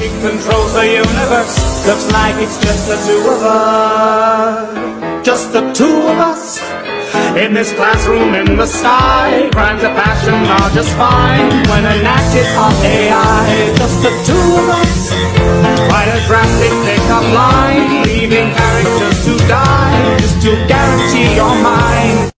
She controls the universe. Looks like it's just the two of us. Just the two of us. In this classroom in the sky, crimes of passion are just fine when enacted on AI. Just the two of us. Quite a drastic pickup line, leaving characters to die, just to guarantee your mind.